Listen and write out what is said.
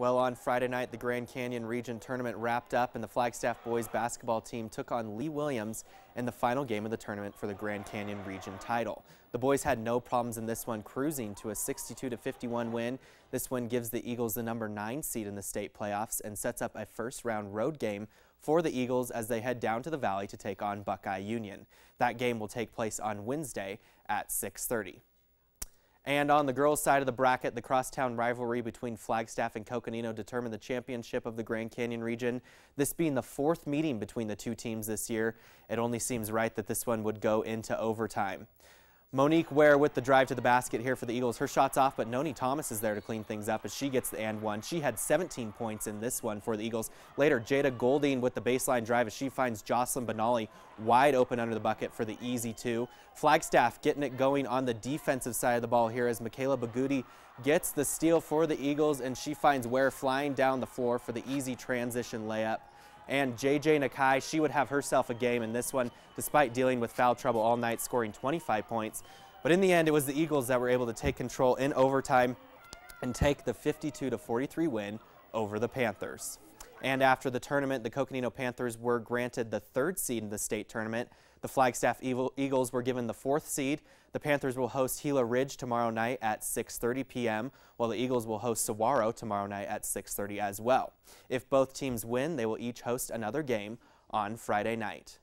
Well, on Friday night, the Grand Canyon Region Tournament wrapped up and the Flagstaff boys basketball team took on Lee Williams in the final game of the tournament for the Grand Canyon Region title. The boys had no problems in this one, cruising to a 62-51 win. This win gives the Eagles the number 9 seed in the state playoffs and sets up a first-round road game for the Eagles as they head down to the Valley to take on Buckeye Union. That game will take place on Wednesday at 630. And on the girls' side of the bracket, the crosstown rivalry between Flagstaff and Coconino determined the championship of the Grand Canyon region. This being the fourth meeting between the two teams this year, it only seems right that this one would go into overtime. Monique Ware with the drive to the basket here for the Eagles. Her shot's off, but Noni Thomas is there to clean things up as she gets the and one. She had 17 points in this one for the Eagles. Later, Jada Golding with the baseline drive as she finds Jocelyn Benali wide open under the bucket for the easy two. Flagstaff getting it going on the defensive side of the ball here as Mikala Begoody gets the steal for the Eagles and she finds Ware flying down the floor for the easy transition layup and JJ Nakai, she would have herself a game in this one despite dealing with foul trouble all night, scoring 25 points. But in the end, it was the Eagles that were able to take control in overtime and take the 52 43 win over the Panthers. And after the tournament, the Coconino Panthers were granted the third seed in the state tournament. The Flagstaff Eagles were given the fourth seed. The Panthers will host Gila Ridge tomorrow night at 6.30 p.m., while the Eagles will host Saguaro tomorrow night at 6.30 as well. If both teams win, they will each host another game on Friday night.